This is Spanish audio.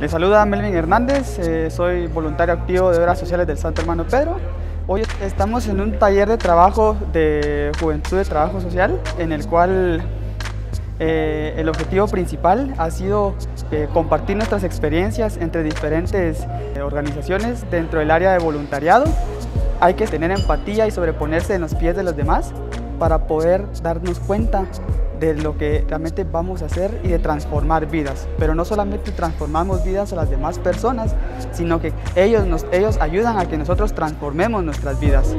Les saluda Melvin Hernández, eh, soy voluntario activo de Obras Sociales del Santo Hermano Pedro. Hoy estamos en un taller de trabajo de Juventud de Trabajo Social en el cual eh, el objetivo principal ha sido eh, compartir nuestras experiencias entre diferentes organizaciones dentro del área de voluntariado. Hay que tener empatía y sobreponerse en los pies de los demás para poder darnos cuenta de lo que realmente vamos a hacer y de transformar vidas. Pero no solamente transformamos vidas a las demás personas, sino que ellos, nos, ellos ayudan a que nosotros transformemos nuestras vidas.